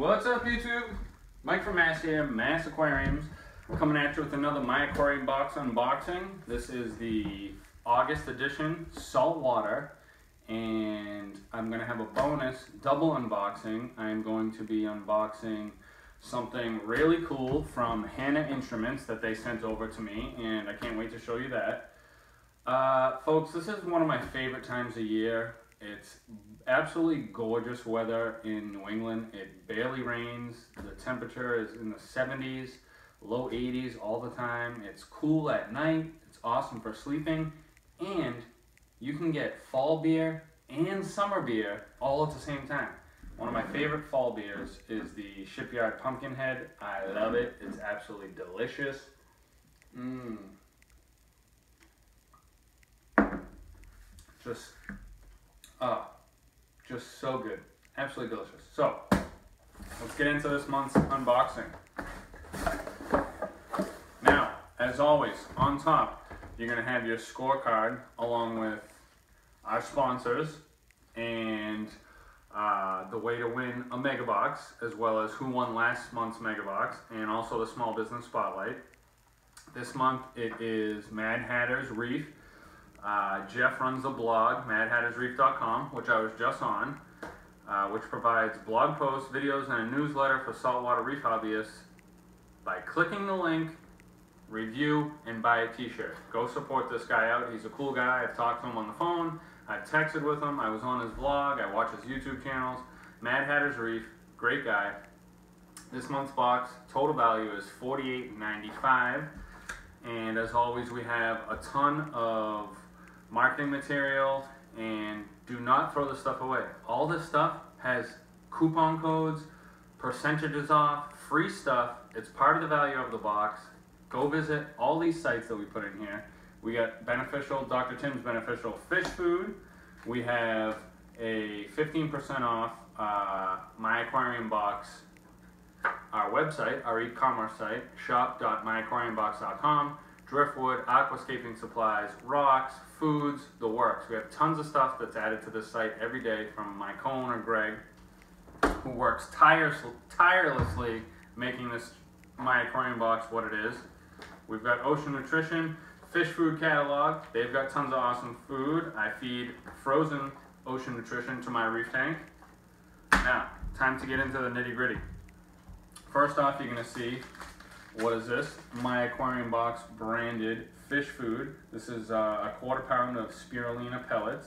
What's up, YouTube? Mike from Mass here, Mass Aquariums. We're coming at you with another My Aquarium Box unboxing. This is the August edition, saltwater, and I'm going to have a bonus double unboxing. I'm going to be unboxing something really cool from Hanna Instruments that they sent over to me, and I can't wait to show you that. Uh, folks, this is one of my favorite times of year. It's absolutely gorgeous weather in New England. It barely rains. The temperature is in the 70s, low 80s all the time. It's cool at night. It's awesome for sleeping. And you can get fall beer and summer beer all at the same time. One of my favorite fall beers is the Shipyard Pumpkinhead. I love it. It's absolutely delicious. Mmm. Just, uh, just so good. Absolutely delicious. So, let's get into this month's unboxing. Now, as always, on top, you're going to have your scorecard along with our sponsors and uh, the way to win a mega box, as well as who won last month's mega box, and also the small business spotlight. This month it is Mad Hatter's Reef. Uh, Jeff runs a blog, madhattersreef.com, which I was just on, uh, which provides blog posts, videos, and a newsletter for saltwater reef hobbyists. By clicking the link, review, and buy a t-shirt. Go support this guy out. He's a cool guy. I've talked to him on the phone. I texted with him. I was on his vlog. I watch his YouTube channels. Mad Hatter's Reef, great guy. This month's box total value is $48.95. And as always, we have a ton of marketing material and do not throw this stuff away. All this stuff has coupon codes, percentages off, free stuff. It's part of the value of the box. Go visit all these sites that we put in here. We got beneficial, Dr. Tim's beneficial fish food. We have a 15% off uh, My Aquarium Box, our website, our e-commerce site, shop.myaquariumbox.com. Driftwood, aquascaping supplies, rocks, foods, the works. We have tons of stuff that's added to this site every day from my co-owner Greg, who works tirelessly making this my aquarium box what it is. We've got Ocean Nutrition, fish food catalog. They've got tons of awesome food. I feed frozen ocean nutrition to my reef tank. Now, time to get into the nitty gritty. First off, you're gonna see, what is this? My aquarium box branded fish food. This is uh, a quarter pound of spirulina pellets.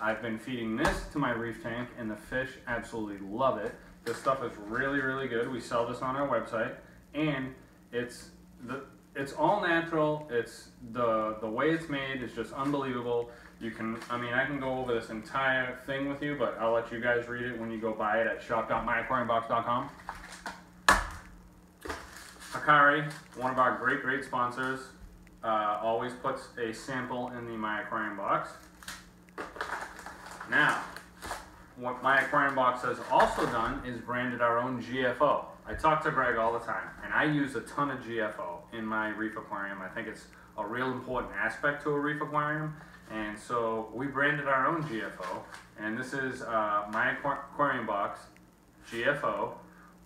I've been feeding this to my reef tank and the fish absolutely love it. This stuff is really, really good. We sell this on our website and it's the it's all natural. It's the the way it's made is just unbelievable. You can, I mean, I can go over this entire thing with you, but I'll let you guys read it when you go buy it at shop.myaquariumbox.com. Hikari, one of our great, great sponsors, uh, always puts a sample in the My Aquarium box. Now, what My Aquarium box has also done is branded our own GFO. I talk to Greg all the time, and I use a ton of GFO in my reef aquarium. I think it's a real important aspect to a reef aquarium, and so we branded our own GFO, and this is uh, my aquarium box GFO,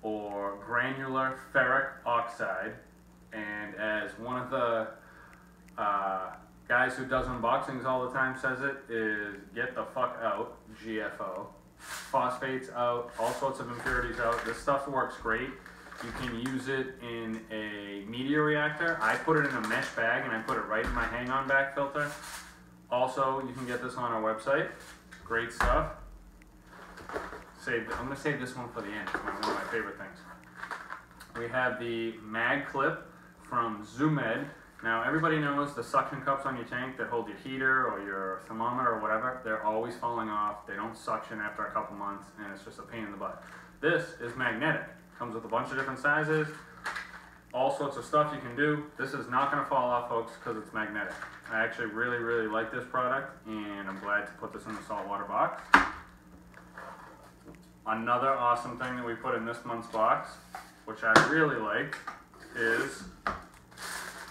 or granular ferric oxide, and as one of the uh, guys who does unboxings all the time says it, is get the fuck out, GFO phosphates out, all sorts of impurities out. This stuff works great. You can use it in a media reactor. I put it in a mesh bag and I put it right in my hang-on back filter. Also, you can get this on our website. Great stuff. Save, I'm gonna save this one for the end. It's one of my favorite things. We have the mag clip from Zoo Med. Now, everybody knows the suction cups on your tank that hold your heater or your thermometer or whatever, they're always falling off. They don't suction after a couple months, and it's just a pain in the butt. This is magnetic. Comes with a bunch of different sizes, all sorts of stuff you can do. This is not going to fall off, folks, because it's magnetic. I actually really, really like this product, and I'm glad to put this in the saltwater box. Another awesome thing that we put in this month's box, which I really like, is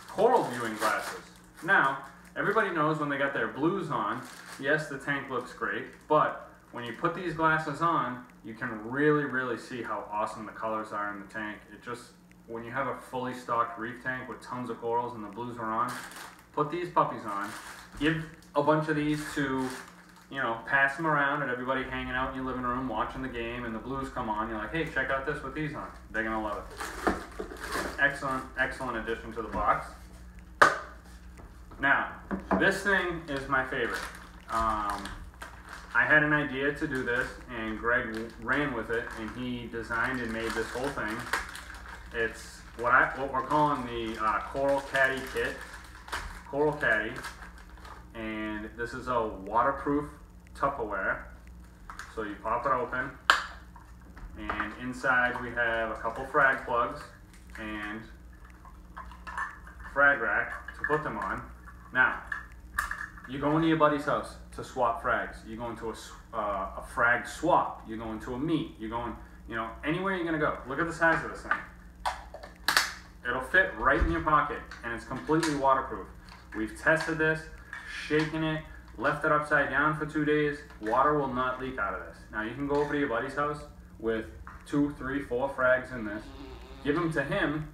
coral viewing glasses. Now, everybody knows when they got their blues on, yes, the tank looks great, but when you put these glasses on, you can really, really see how awesome the colors are in the tank. It just, when you have a fully stocked reef tank with tons of corals and the blues are on, put these puppies on, give a bunch of these to, you know, pass them around and everybody hanging out in your living room watching the game and the blues come on. You're like, hey, check out this with these on. They're gonna love it. Excellent, excellent addition to the box. Now, this thing is my favorite. Um, I had an idea to do this, and Greg ran with it, and he designed and made this whole thing. It's what I what we're calling the uh, Coral Caddy kit, Coral Caddy, and this is a waterproof Tupperware. So you pop it open, and inside we have a couple frag plugs and frag rack to put them on. Now, you go into your buddy's house to swap frags. You're going to a, uh, a frag swap. You're going to a meet. You're going, you know, anywhere you're going to go. Look at the size of this thing. It'll fit right in your pocket, and it's completely waterproof. We've tested this, shaken it, left it upside down for two days. Water will not leak out of this. Now, you can go over to your buddy's house with two, three, four frags in this. Give them to him.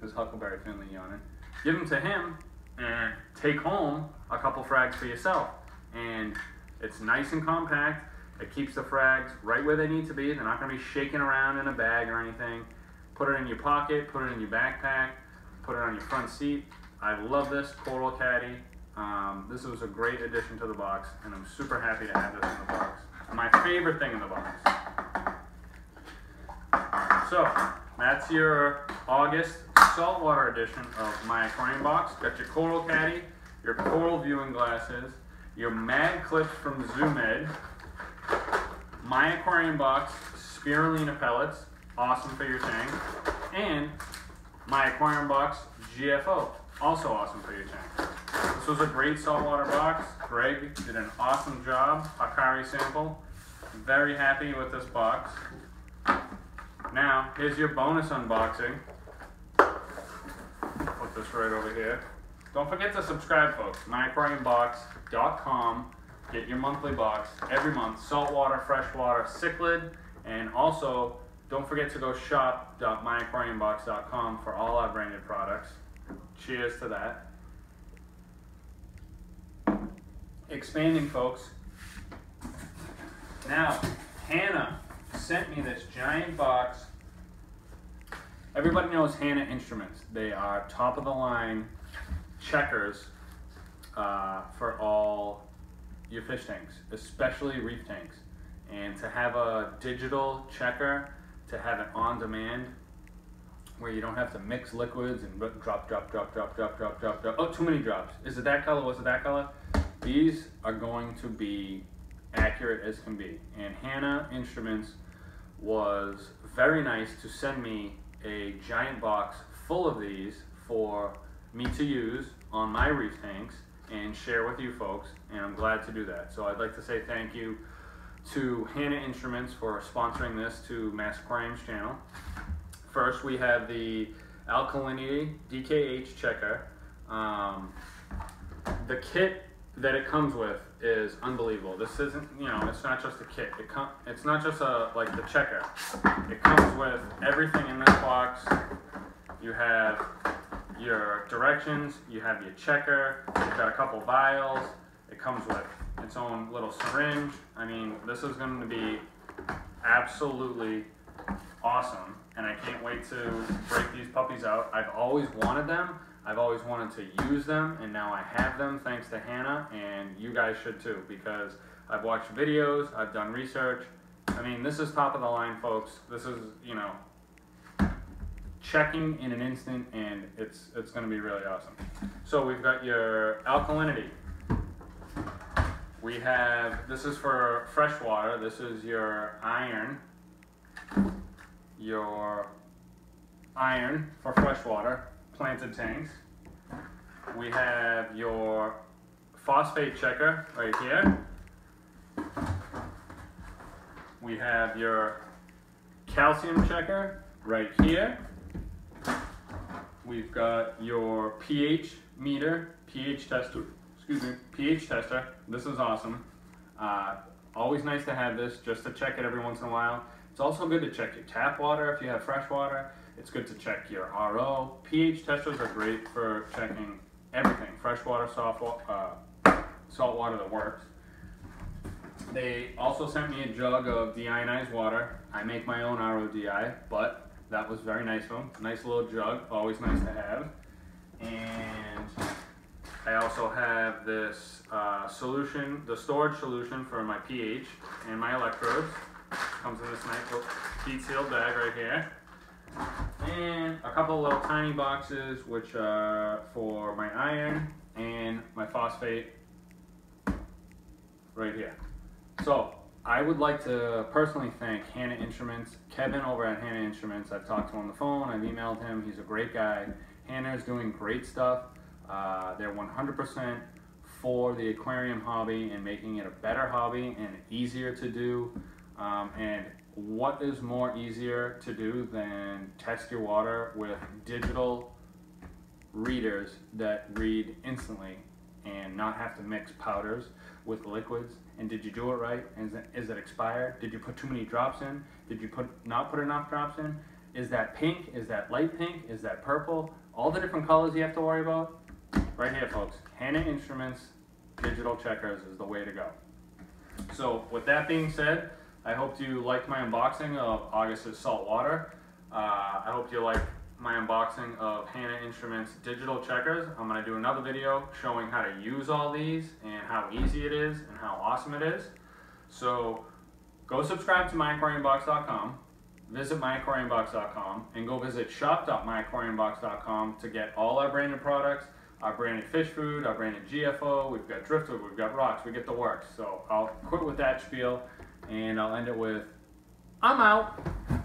This Huckleberry Finley yawning. Give them to him, and take home a couple frags for yourself. And it's nice and compact. It keeps the frags right where they need to be. They're not going to be shaking around in a bag or anything. Put it in your pocket, put it in your backpack, put it on your front seat. I love this Coral Caddy. Um, this was a great addition to the box, and I'm super happy to have this in the box. My favorite thing in the box. So, that's your August saltwater edition of my aquarium box. Got your coral caddy, your coral viewing glasses, your mag clips from Zoo Med, my aquarium box, spirulina pellets, awesome for your tank, and my aquarium box GFO, also awesome for your tank. This was a great saltwater box. Greg did an awesome job. Hikari sample. Very happy with this box. Now, here's your bonus unboxing put this right over here. Don't forget to subscribe, folks. MyAquariumBox.com. Get your monthly box every month. Saltwater, freshwater, cichlid, and also don't forget to go shop.myaquariumbox.com for all our branded products. Cheers to that. Expanding, folks. Now, Hanna sent me this giant box Everybody knows Hanna Instruments. They are top of the line checkers uh, for all your fish tanks, especially reef tanks. And to have a digital checker, to have it on demand, where you don't have to mix liquids and drop, drop, drop, drop, drop, drop, drop, drop. Oh, too many drops. Is it that color? Was it that color? These are going to be accurate as can be. And Hanna Instruments was very nice to send me a giant box full of these for me to use on my reef tanks and share with you folks, and I'm glad to do that. So I'd like to say thank you to Hanna Instruments for sponsoring this to Mass Aquariums channel. First, we have the Alkalinity DKH checker. Um, the kit that it comes with is unbelievable. This isn't, you know, it's not just a kit. It com- it's not just a like the checker. It comes with everything in this box. You have your directions, you have your checker, you've got a couple vials. It comes with its own little syringe. I mean, this is going to be absolutely awesome, and I can't wait to break these puppies out. I've always wanted them. I've always wanted to use them, and now I have them thanks to Hanna, and you guys should too, because I've watched videos, I've done research. I mean, this is top of the line, folks. This is, you know, checking in an instant, and it's it's going to be really awesome. So we've got your alkalinity. We have this is for fresh water. This is your iron. Your iron for fresh water planted tanks. We have your phosphate checker right here. We have your calcium checker right here. We've got your pH meter, pH tester, excuse me, pH tester. This is awesome. Uh, always nice to have this just to check it every once in a while. It's also good to check your tap water if you have fresh water. It's good to check your RO. pH testers are great for checking everything, freshwater, soft uh, salt water that works. They also sent me a jug of deionized water. I make my own RODI, but that was very nice of them. Nice little jug, always nice to have. And I also have this uh, solution, the storage solution for my pH and my electrodes. Comes in this nice little heat sealed bag right here. And a couple little tiny boxes, which are for my iron and my phosphate right here. So I would like to personally thank Hanna Instruments, Kevin over at Hanna Instruments. I've talked to him on the phone, I've emailed him. He's a great guy. Hanna is doing great stuff. Uh, they're 100% for the aquarium hobby and making it a better hobby and easier to do. Um, and what is more easier to do than test your water with digital readers that read instantly and not have to mix powders with liquids? And did you do it right? Is it, is it expired? Did you put too many drops in? Did you put not put enough drops in? Is that pink? Is that light pink? Is that purple? All the different colors you have to worry about? Right here folks. Hanna Instruments digital checkers is the way to go. So with that being said I hope you liked my unboxing of August's salt water uh, I hope you like my unboxing of Hanna Instruments digital checkers. I'm going to do another video showing how to use all these and how easy it is and how awesome it is. So go subscribe to myaquariumbox.com, visit myaquariumbox.com, and go visit shop.myaquariumbox.com to get all our branded products, our branded fish food, our branded GFO, we've got driftwood, we've got rocks, we get the works. So I'll quit with that spiel and I'll end it with, I'm out.